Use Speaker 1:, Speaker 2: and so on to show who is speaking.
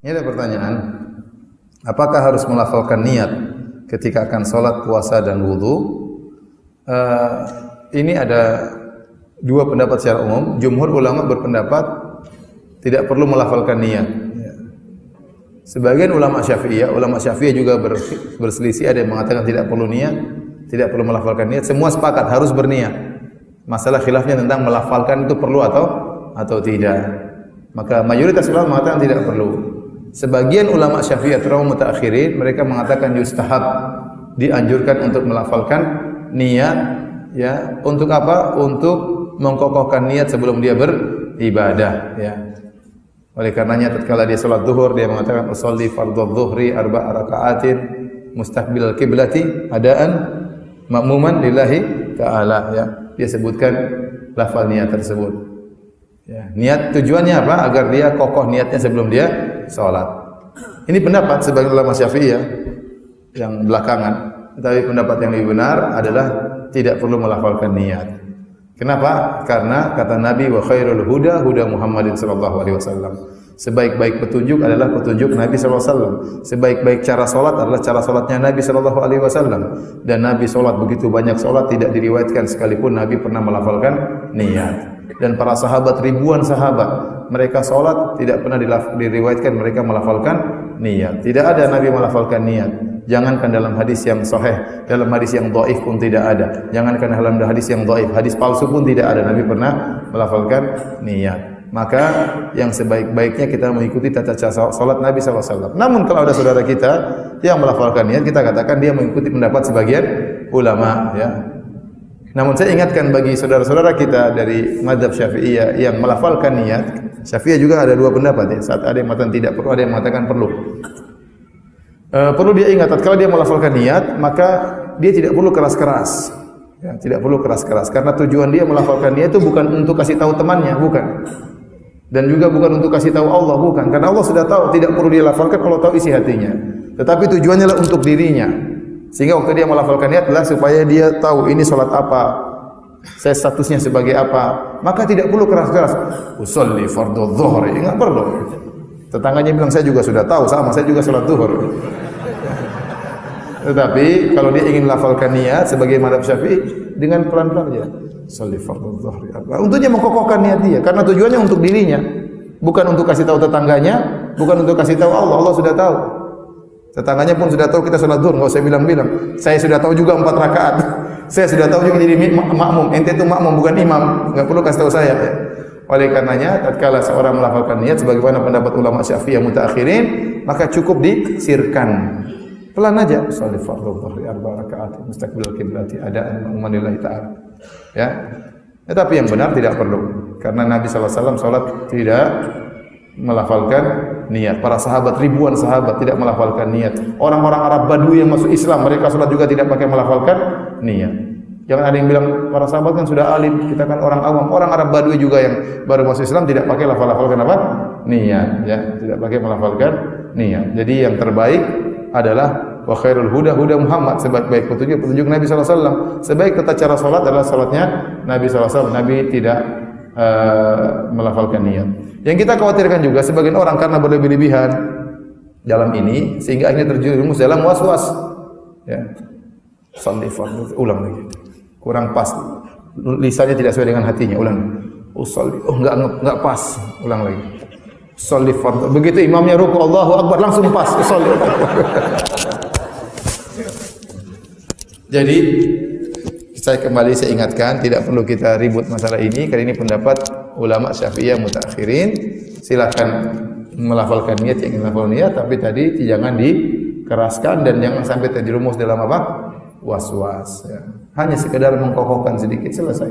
Speaker 1: Ini ada pertanyaan. Apakah harus melafalkan niat ketika akan sholat, puasa dan wudhu? Uh, ini ada dua pendapat secara umum. Jumhur ulama berpendapat tidak perlu melafalkan niat. Sebagian ulama syafi'iyah, ulama syafi'iyah juga berselisih. Ada yang mengatakan tidak perlu niat, tidak perlu melafalkan niat. Semua sepakat harus berniat. Masalah khilafnya tentang melafalkan itu perlu atau atau tidak. Maka mayoritas ulama mengatakan tidak perlu. Sebagian ulama Syafi'i atau mutaakhirin mereka mengatakan yustahab dianjurkan untuk melafalkan niat ya untuk apa? Untuk mengkokohkan niat sebelum dia beribadah ya. Oleh karenanya tatkala dia salat zuhur dia mengatakan usolli fardhu dhuhri arba' raka'atin mustaqbil kiblati adaan makmuman lillahi taala ya. Dia sebutkan lafal niat tersebut. Ya, niat tujuannya apa? Agar dia kokoh niatnya sebelum dia sholat. Ini pendapat sebagai ulama syafi'i ya, yang belakangan. Tapi pendapat yang lebih benar adalah tidak perlu melafalkan niat. Kenapa? Karena kata Nabi wa khairul huda huda Muhammadin sallallahu alaihi wasallam. Sebaik-baik petunjuk adalah petunjuk Nabi sallallahu alaihi wasallam. Sebaik-baik cara salat adalah cara salatnya Nabi sallallahu alaihi wasallam. Dan Nabi salat begitu banyak salat tidak diriwayatkan sekalipun Nabi pernah melafalkan niat dan para sahabat ribuan sahabat mereka solat tidak pernah diriwayatkan mereka melafalkan niat tidak ada nabi melafalkan niat jangankan dalam hadis yang sahih dalam hadis yang dhaif pun tidak ada jangankan dalam hadis yang dhaif hadis palsu pun tidak ada nabi pernah melafalkan niat maka yang sebaik-baiknya kita mengikuti tata cara salat Nabi SAW. Namun kalau ada saudara kita yang melafalkan niat, kita katakan dia mengikuti pendapat sebagian ulama. Ya. Namun saya ingatkan bagi saudara-saudara kita dari madhab syafi'iyah yang melafalkan niat, syafi'iyah juga ada dua pendapat ya. Saat ada yang mengatakan tidak perlu, ada yang mengatakan perlu. E, perlu dia ingat, kalau dia melafalkan niat, maka dia tidak perlu keras-keras. Ya, tidak perlu keras-keras. Karena tujuan dia melafalkan niat itu bukan untuk kasih tahu temannya, bukan. Dan juga bukan untuk kasih tahu Allah, bukan. Karena Allah sudah tahu, tidak perlu dia lafalkan kalau tahu isi hatinya. Tetapi tujuannya adalah untuk dirinya. Sehingga waktu dia melafalkan niat adalah supaya dia tahu ini solat apa, saya statusnya sebagai apa. Maka tidak perlu keras-keras. Usolli fardhu dhuhr. Enggak perlu. Tetangganya bilang saya juga sudah tahu sama saya juga salat zuhur. Tetapi kalau dia ingin melafalkan niat sebagai madhab syafi'i dengan pelan-pelan saja. Usolli fardhu dhuhr. Untuknya mengkokohkan niat dia karena tujuannya untuk dirinya. Bukan untuk kasih tahu tetangganya, bukan untuk kasih tahu Allah. Allah sudah tahu. Tetangganya pun sudah tahu kita sholat zuhur, enggak usah bilang-bilang. Saya sudah tahu juga empat rakaat. Saya sudah tahu juga jadi makmum. Ente itu makmum bukan imam. Enggak perlu kasih tahu saya. Oleh karenanya, tatkala seorang melafalkan niat sebagaimana pendapat ulama Syafi'i yang mutakhirin, maka cukup disirkan. Pelan aja. Shalli fardhu dhuhri arba rakaat mustaqbil kiblati adaan umanillahi ta'ala. Ya. Tetapi yang benar tidak perlu. Karena Nabi sallallahu alaihi wasallam salat tidak melafalkan niat. Para sahabat ribuan sahabat tidak melafalkan niat. Orang-orang Arab Badui yang masuk Islam mereka salat juga tidak pakai melafalkan niat. Jangan ada yang bilang para sahabat kan sudah alim, kita kan orang awam. Orang Arab Badui juga yang baru masuk Islam tidak pakai lafal-lafalkan apa? Niat, ya, tidak pakai melafalkan niat. Jadi yang terbaik adalah wa khairul huda huda Muhammad sebaik-baik petunjuk petunjuk Nabi sallallahu alaihi wasallam. Sebaik tata cara salat adalah salatnya Nabi sallallahu alaihi wasallam. Nabi tidak uh, melafalkan niat. Yang kita khawatirkan juga sebagian orang karena berlebih-lebihan dalam ini sehingga akhirnya terjerumus dalam was-was. Ya. Salli fardhu ulang lagi. Kurang pas. Lisannya tidak sesuai dengan hatinya. Ulang. Usalli. Oh, oh enggak enggak pas. Ulang lagi. Salli fardhu. Begitu imamnya ruku Allahu Akbar langsung pas. Usalli. Jadi saya kembali saya ingatkan tidak perlu kita ribut masalah ini. Karena ini pendapat ulama Syafi'iyah mutakhirin silakan melafalkan niat yang melafal niat tapi tadi jangan dikeraskan dan jangan sampai terjerumus dalam apa? Was-was ya. hanya sekedar mengkokohkan sedikit selesai